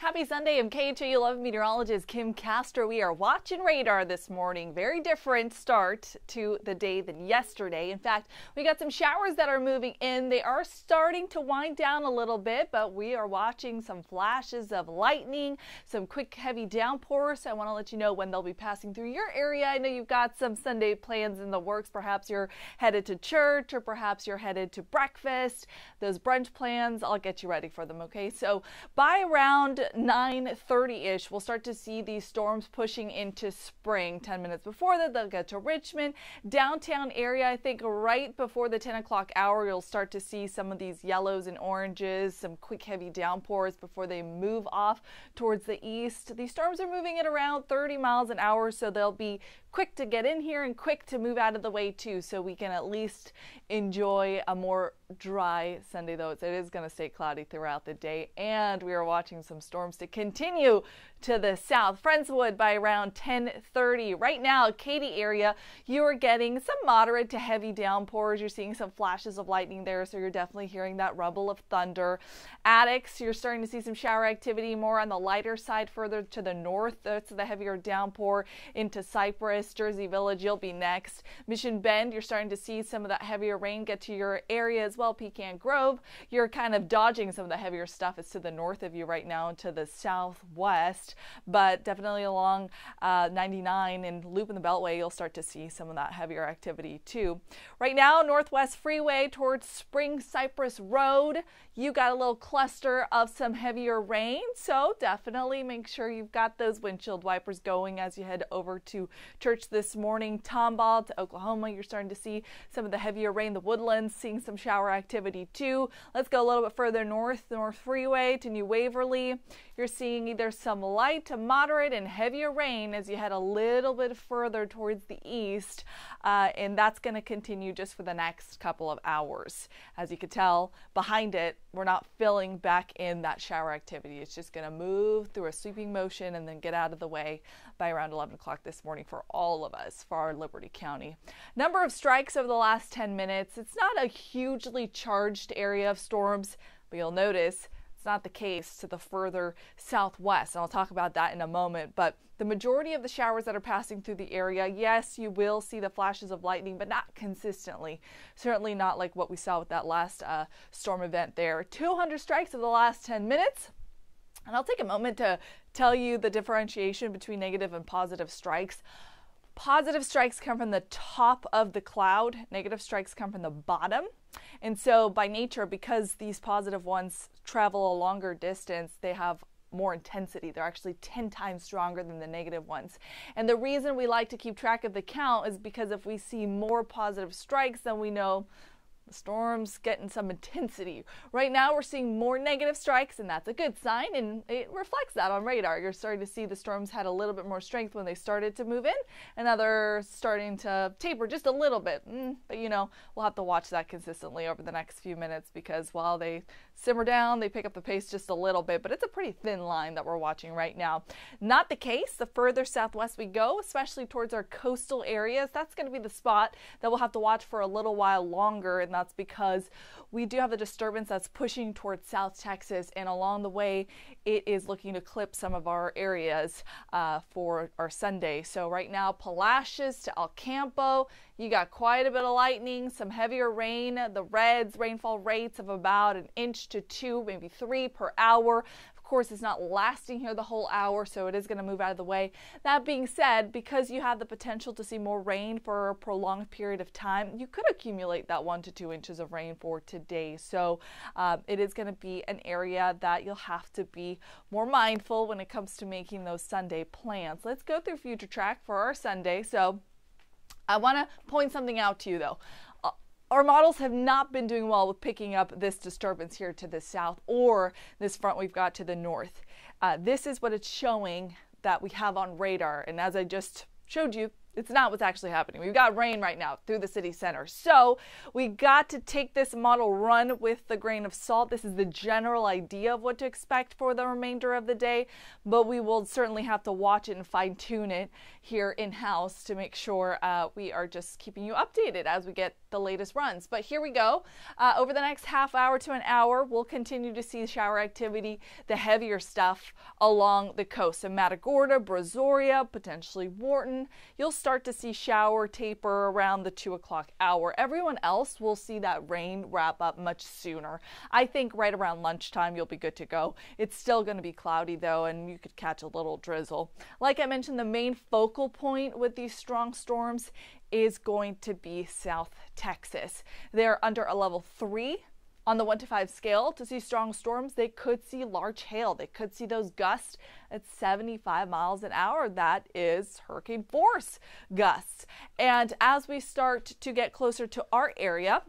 Happy Sunday. I'm KHOU 11 meteorologist Kim Castro. We are watching radar this morning. Very different start to the day than yesterday. In fact, we got some showers that are moving in. They are starting to wind down a little bit, but we are watching some flashes of lightning, some quick heavy downpours. I want to let you know when they'll be passing through your area. I know you've got some Sunday plans in the works. Perhaps you're headed to church or perhaps you're headed to breakfast. Those brunch plans, I'll get you ready for them, okay? So by around 9:30ish, we'll start to see these storms pushing into spring. 10 minutes before that, they'll get to Richmond, downtown area. I think right before the 10 o'clock hour, you'll start to see some of these yellows and oranges, some quick heavy downpours before they move off towards the east. These storms are moving at around 30 miles an hour, so they'll be quick to get in here and quick to move out of the way too, so we can at least enjoy a more dry Sunday, though it is going to stay cloudy throughout the day. And we are watching some storms to continue to the south. Friendswood by around 1030. Right now, Katy area, you are getting some moderate to heavy downpours. You're seeing some flashes of lightning there, so you're definitely hearing that rumble of thunder. Addicks, you're starting to see some shower activity more on the lighter side further to the north. That's the heavier downpour into Cypress. Jersey Village, you'll be next. Mission Bend, you're starting to see some of that heavier rain get to your area as well. Pecan Grove, you're kind of dodging some of the heavier stuff. It's to the north of you right now to the southwest, but definitely along uh, 99 and Loop in the Beltway, you'll start to see some of that heavier activity too. Right now, Northwest Freeway towards Spring Cypress Road, you got a little cluster of some heavier rain, so definitely make sure you've got those windshield wipers going as you head over to church this morning. Tomball to Oklahoma, you're starting to see some of the heavier rain. The woodlands seeing some shower activity too. Let's go a little bit further north, North Freeway to New Waverly. You're seeing either some light to moderate and heavier rain as you head a little bit further towards the east, uh, and that's going to continue just for the next couple of hours. As you can tell, behind it, we're not filling back in that shower activity. It's just going to move through a sweeping motion and then get out of the way by around 11 o'clock this morning for all of us, for our Liberty County. Number of strikes over the last 10 minutes. It's not a hugely charged area of storms, but you'll notice not the case to the further southwest. And I'll talk about that in a moment. But the majority of the showers that are passing through the area, yes, you will see the flashes of lightning, but not consistently. Certainly not like what we saw with that last uh, storm event there. 200 strikes of the last 10 minutes. And I'll take a moment to tell you the differentiation between negative and positive strikes. Positive strikes come from the top of the cloud, negative strikes come from the bottom. And so, by nature, because these positive ones travel a longer distance, they have more intensity. They're actually 10 times stronger than the negative ones. And the reason we like to keep track of the count is because if we see more positive strikes, then we know the storm's getting some intensity. Right now, we're seeing more negative strikes, and that's a good sign, and it reflects that on radar. You're starting to see the storms had a little bit more strength when they started to move in, and now they're starting to taper just a little bit. Mm, but you know, we'll have to watch that consistently over the next few minutes because while they simmer down, they pick up the pace just a little bit, but it's a pretty thin line that we're watching right now. Not the case the further southwest we go, especially towards our coastal areas. That's going to be the spot that we'll have to watch for a little while longer, that's because we do have a disturbance that's pushing towards South Texas, and along the way, it is looking to clip some of our areas uh, for our Sunday. So right now, Palacios to El Campo, you got quite a bit of lightning, some heavier rain. The reds rainfall rates of about an inch to two, maybe three per hour course, it's not lasting here the whole hour, so it is going to move out of the way. That being said, because you have the potential to see more rain for a prolonged period of time, you could accumulate that one to two inches of rain for today. So uh, it is going to be an area that you'll have to be more mindful when it comes to making those Sunday plans. Let's go through Future Track for our Sunday. So I want to point something out to you though our models have not been doing well with picking up this disturbance here to the south or this front we've got to the north. Uh, this is what it's showing that we have on radar. And as I just showed you, it's not what's actually happening. We've got rain right now through the city center. So we got to take this model run with the grain of salt. This is the general idea of what to expect for the remainder of the day, but we will certainly have to watch it and fine tune it here in house to make sure uh, we are just keeping you updated as we get the latest runs. But here we go. Uh, over the next half hour to an hour, we'll continue to see shower activity, the heavier stuff along the coast. So Matagorda, Brazoria, potentially Wharton. You'll start to see shower taper around the two o'clock hour. Everyone else will see that rain wrap up much sooner. I think right around lunchtime you'll be good to go. It's still going to be cloudy though, and you could catch a little drizzle. Like I mentioned, the main focal point with these strong storms is going to be South Texas. They're under a level three on the 1 to 5 scale to see strong storms, they could see large hail. They could see those gusts at 75 miles an hour. That is hurricane force gusts. And as we start to get closer to our area,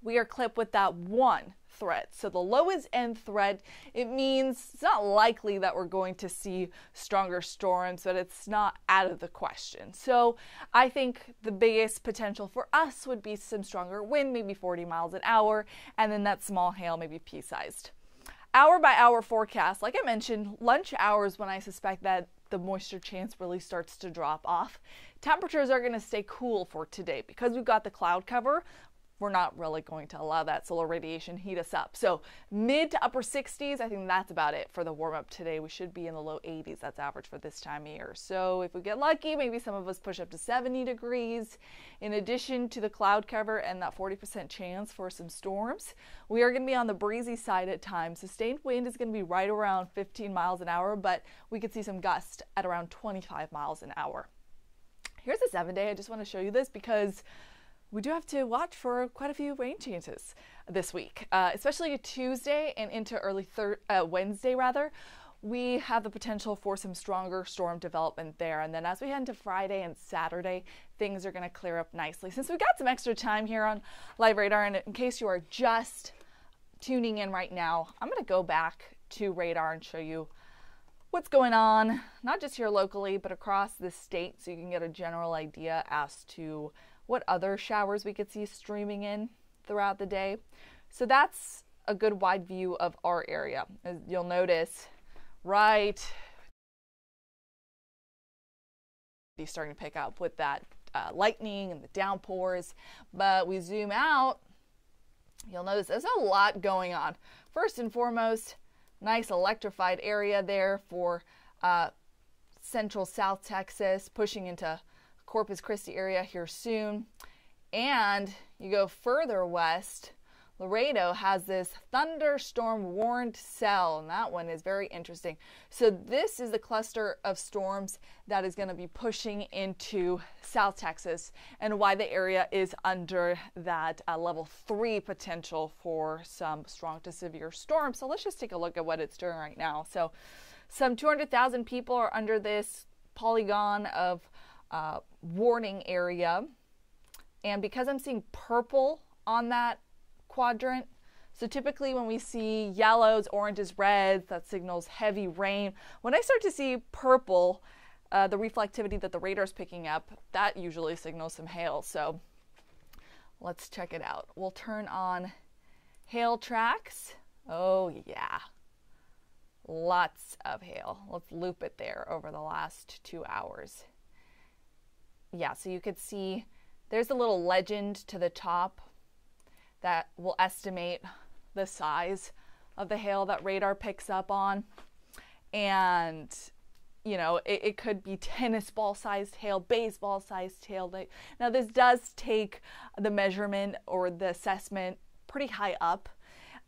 we are clipped with that one threat. So the lowest end threat, it means it's not likely that we're going to see stronger storms, but it's not out of the question. So I think the biggest potential for us would be some stronger wind, maybe 40 miles an hour, and then that small hail, maybe pea sized. Hour by hour forecast, like I mentioned, lunch hours when I suspect that the moisture chance really starts to drop off. Temperatures are going to stay cool for today because we've got the cloud cover we're not really going to allow that solar radiation heat us up. So mid to upper 60s, I think that's about it for the warm up today. We should be in the low 80s. That's average for this time of year. So if we get lucky, maybe some of us push up to 70 degrees. In addition to the cloud cover and that 40% chance for some storms, we are going to be on the breezy side at times. Sustained wind is going to be right around 15 miles an hour, but we could see some gusts at around 25 miles an hour. Here's a seven day. I just want to show you this because we do have to watch for quite a few rain chances this week, uh, especially Tuesday and into early thir- uh, Wednesday, rather. We have the potential for some stronger storm development there. And then as we head into Friday and Saturday, things are going to clear up nicely. Since we've got some extra time here on Live Radar, and in case you are just tuning in right now, I'm going to go back to radar and show you what's going on, not just here locally, but across the state, so you can get a general idea as to what other showers we could see streaming in throughout the day. So that's a good wide view of our area. As you'll notice, right, he's starting to pick up with that uh, lightning and the downpours. But we zoom out, you'll notice there's a lot going on. First and foremost, nice electrified area there for uh, central South Texas, pushing into Corpus Christi area here soon. And you go further west, Laredo has this thunderstorm warned cell, and that one is very interesting. So, this is the cluster of storms that is going to be pushing into South Texas, and why the area is under that uh, level three potential for some strong to severe storms. So, let's just take a look at what it's doing right now. So, some 200,000 people are under this polygon of uh, warning area. And because I'm seeing purple on that quadrant, so typically when we see yellows, oranges, reds, that signals heavy rain. When I start to see purple, uh, the reflectivity that the radar is picking up, that usually signals some hail. So let's check it out. We'll turn on hail tracks. Oh yeah, lots of hail. Let's loop it there over the last two hours yeah, so you could see there's a little legend to the top that will estimate the size of the hail that radar picks up on. And, you know, it, it could be tennis ball sized hail, baseball sized hail. Now, this does take the measurement or the assessment pretty high up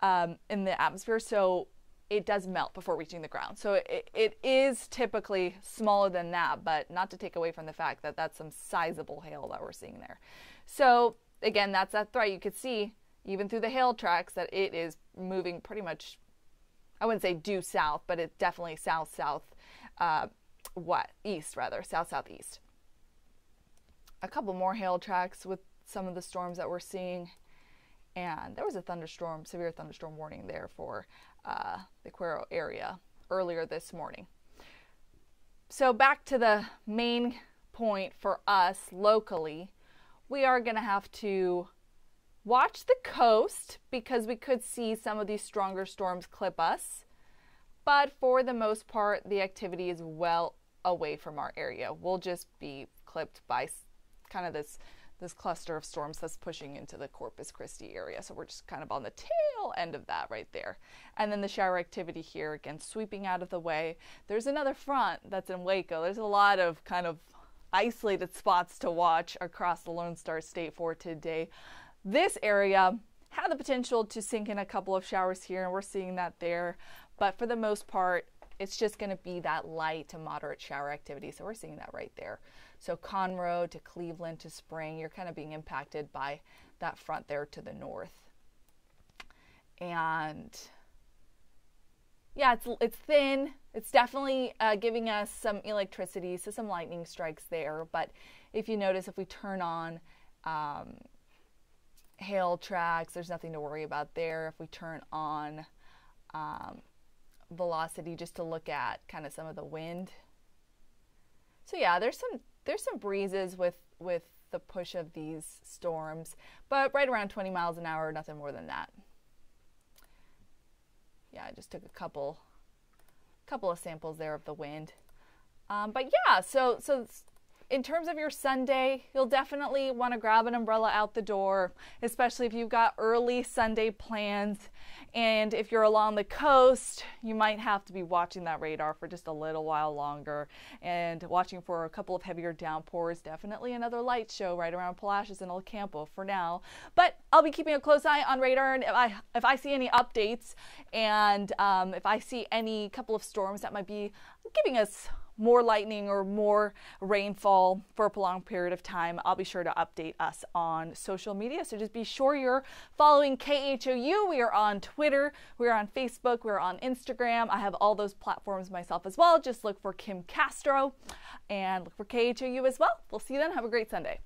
um, in the atmosphere. So it does melt before reaching the ground. So it, it is typically smaller than that, but not to take away from the fact that that's some sizable hail that we're seeing there. So again, that's that threat. You could see even through the hail tracks that it is moving pretty much, I wouldn't say due south, but it's definitely south south, uh, what east rather, south southeast. A couple more hail tracks with some of the storms that we're seeing. And there was a thunderstorm, severe thunderstorm warning there for uh, the Cuero area earlier this morning. So back to the main point for us locally, we are going to have to watch the coast because we could see some of these stronger storms clip us. But for the most part, the activity is well away from our area. We'll just be clipped by kind of this this cluster of storms that's pushing into the Corpus Christi area. So we're just kind of on the tail end of that right there. And then the shower activity here, again, sweeping out of the way. There's another front that's in Waco. There's a lot of kind of isolated spots to watch across the Lone Star State for today. This area had the potential to sink in a couple of showers here, and we're seeing that there. But for the most part, it's just going to be that light to moderate shower activity. So we're seeing that right there. So Conroe to Cleveland to Spring, you're kind of being impacted by that front there to the north. And yeah, it's, it's thin. It's definitely uh, giving us some electricity, so some lightning strikes there. But if you notice, if we turn on um, hail tracks, there's nothing to worry about there. If we turn on um, velocity just to look at kind of some of the wind. So yeah, there's some there's some breezes with with the push of these storms, but right around 20 miles an hour, nothing more than that. Yeah, I just took a couple couple of samples there of the wind. Um, but yeah, so so in terms of your Sunday, you'll definitely want to grab an umbrella out the door, especially if you've got early Sunday plans. And if you're along the coast, you might have to be watching that radar for just a little while longer and watching for a couple of heavier downpours. Definitely another light show right around Palacios and El Campo for now. But I'll be keeping a close eye on radar, and if I if I see any updates and um, if I see any couple of storms that might be giving us more lightning or more rainfall for a prolonged period of time, I'll be sure to update us on social media. So just be sure you're following KHOU. We are on Twitter, we're on Facebook, we're on Instagram. I have all those platforms myself as well. Just look for Kim Castro and look for KHOU as well. We'll see you then. Have a great Sunday.